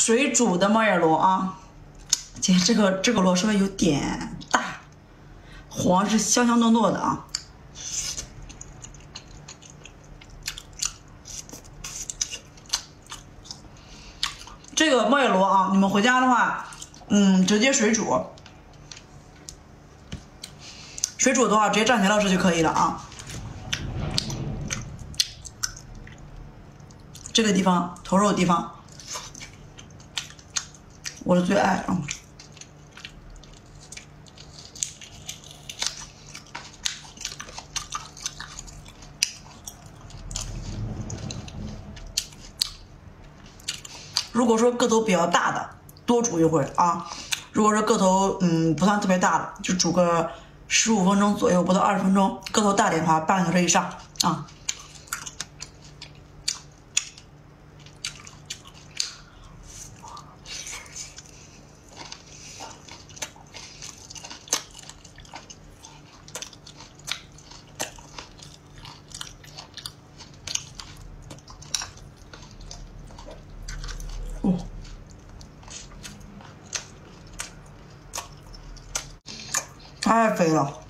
水煮的猫眼螺啊，姐，这个这个螺稍微有点大，黄是香香糯糯的啊。这个猫眼螺啊，你们回家的话，嗯，直接水煮，水煮的话直接蘸调料吃就可以了啊。这个地方头肉的地方，我的最爱啊！如果说个头比较大的，多煮一会啊；如果说个头嗯不算特别大的，就煮个十五分钟左右，不到二十分钟。个头大点的话，半个小时以上啊。哦，太肥了。